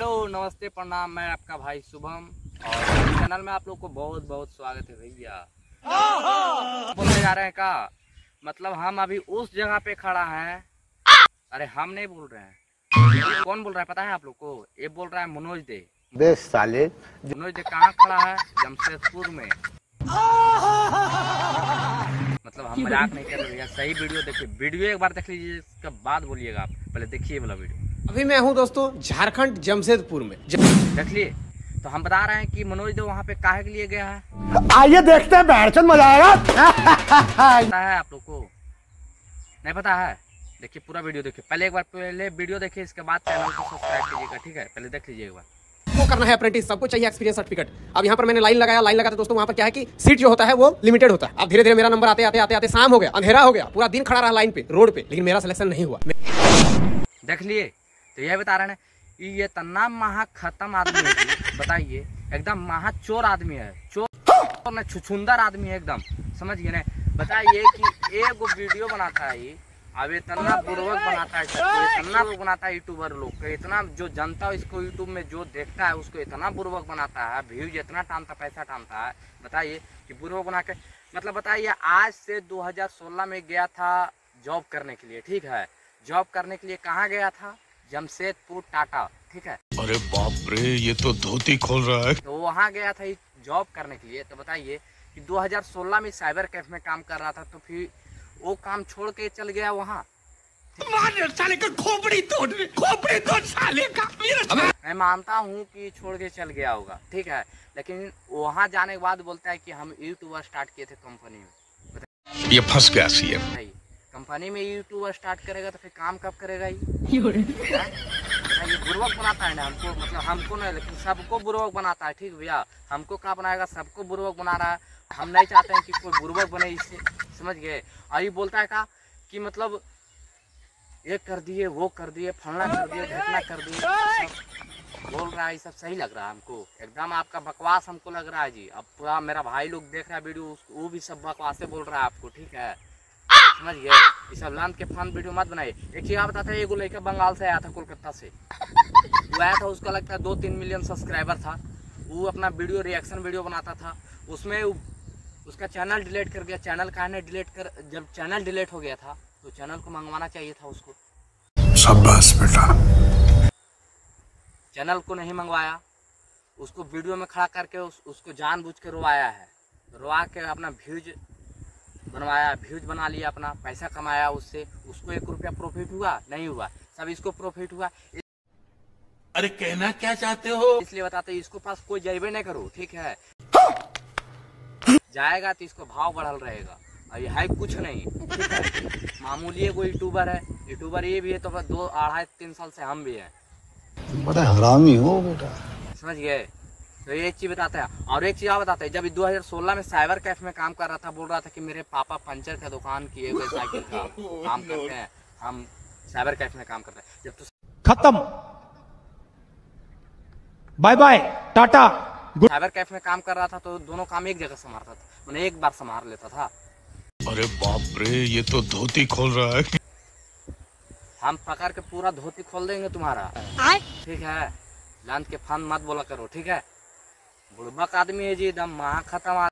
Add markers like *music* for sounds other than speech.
Hello नमस्ते प्रणाम मैं आपका भाई शुभम और चैनल में आप लोग को बहुत बहुत स्वागत है भैया। बोलने जा रहे हैं का? मतलब हम अभी उस जगह पे खड़ा हैं। अरे हम नहीं बोल रहे हैं। कौन बोल रहा है पता है आप लोग को? ये बोल रहा है मनोज दे। बे साले। मनोज दे कहाँ खड़ा है? जमशेदपुर में। मतलब हम मज़ाक नहीं कर रहे भैया सही वीडियो देखिए। वीडियो एक बार देख लीजिए इसके बाद बोलिएगा आप। पहले देखिए वाला वीडियो। अभी मैं हूँ दोस्तों झारखंड जमशेदपुर में। देख लिए। तो हम बता रहे हैं कि मनोज दे वहाँ पे काहे के लिए गया है? आइए देखते हैं बैठचंद मज़ा आएगा। पता है आप लोग को? नहीं पता है? देखिए पूरा वीडियो देखिए। पहले एक बार पहले वीडियो देखिए इसके बाद चैनल को सब्सक्राइब कीजिएगा ठीक है? पहले देख लीजिए एक बार। वो करना है अप्रेंटिस सबको चाहिए एक्सपीरियंस सर्टिफिकेट अब यहाँ पर मैंने लाइन लगाया लाइन लगाते दोस्तों वहाँ पर क्या है कि सीट जो होता है वो लिमिटेड होता है। अब धीरे धीरे मेरा नंबर आते आते आते आते शाम हो गया अंधेरा हो गया पूरा दिन खड़ा रहा लाइन पे रोड पे लेकिन मेरा सिलेक्शन नहीं हुआ। देख लिए। तो यह बता रहे हैं ये तना महा खत्म आदमी है बताइए, एकदम महा चोर आदमी है। चोर न, छुछुंदर आदमी है एकदम। समझ गए ना? बताइए कि एक वीडियो बनाता है अब इतना बुर्बक बनाता है इतना लोग बनाता है यूट्यूबर लोग। इतना जो जनता इसको यूट्यूब में जो देखता है, उसको इतना बुर्बक बनाता है व्यूज़ इतना टानता पैसा टानता है। बताइए कि बुर्बक बना के मतलब बताइए, आज से 2016 में गया था जॉब करने के लिए, ठीक है? जॉब करने के लिए कहाँ गया था? जमशेदपुर टाटा ठीक है? अरे बाप रे ये तो धोती खोल रहा है। तो वहाँ गया था जॉब करने के लिए तो बताइए कि 2016 में साइबर कैफ में काम कर रहा था तो फिर वो काम छोड़ के चल गया वहाँ। साले का खोपड़ी तोड़ खोपड़ी तोड़ साले का मैं मानता हूँ कि छोड़ के चल गया होगा ठीक है? लेकिन वहाँ जाने के बाद बोलता है कि हम यूट्यूबर स्टार्ट किए थे कंपनी में। ये फंस गया सीएम कंपनी में यूट्यूबर स्टार्ट करेगा तो फिर काम कब करेगा ये? हैं? बताइए बुर्बक बनाता है ना हमको मतलब हमको नहीं लेकिन सबको बुर्बक बनाता है ठीक भैया? हमको क्या बनाएगा? सबको बुर्बक बना रहा है। हम नहीं चाहते हैं कि कोई बुर्बक बने इससे समझ गए? और ये बोलता है का कि मतलब ये कर दिए वो कर दिए फलना कर दिए ढकना कर दिए बोल रहा है ये सब सही लग रहा है हमको। एकदम आपका बकवास हमको लग रहा है जी। अब पूरा मेरा भाई लोग देख रहा है वीडियो वो भी सब बकवासे बोल रहा है आपको ठीक है? समझ गए ये सब के फन वीडियो मत बनाइए। एक चीज़ बताता था एगो लड़का बंगाल से आया था कोलकाता से। वो आया था उसका लगता है दो तीन मिलियन सब्सक्राइबर था। वो अपना वीडियो रिएक्शन वीडियो बनाता था। उसमें उसका चैनल डिलीट कर गया। चैनल का ने डिलीट कर जब चैनल डिलीट हो गया था तो चैनल को मंगवाना चाहिए था उसको। शाबाश बेटा। चैनल को नहीं मंगवाया। उसको वीडियो में खड़ा करके उस, उसको जानबूझ के रोवाया है। रोवा के अपना व्यूज़ बनवाया व्यूज़ बना लिया अपना पैसा कमाया उससे उसको एक रुपया प्रॉफिट हुआ नहीं हुआ। सब इसको प्रॉफिट हुआ। अरे कहना क्या चाहते हो? इसलिए बताते हैं, इसको पास कोई जाइबे नहीं करो ठीक है? जाएगा तो इसको भाव बढ़ल रहेगा। और है कुछ नहीं। ठीक है मामूली एगो यूट्यूबर है। यूट्यूबर ये भी है तो दो अढ़ाई तीन साल से हम भी हैं। बड़ा हरामी हो बेटा। समझ गए? तो ये एक चीज़ बताता है। और एक चीज़ और बताते हैं जब 2016 में साइबर कैफ में काम कर रहा था बोल रहा था कि मेरे पापा पंचर का दुकान किए हुए *laughs* साइकिल का काम करते हैं। हम साइबर कैफ में काम करते हैं। जब तो खत्म। Bye bye tata. Cyber cafe में काम कर रहा था तो दोनों काम एक जगह संभालता था। मैंने एक बार संभाल लेता था। अरे बाप रे ये तो धोती खोल रहा है। हम पकड़ के पूरा धोती खोल देंगे तुम्हारा। ठीक है? लांद के फन मत बोला करो ठीक है? बुड़बक आदमी है जी एकदम माँ खत्म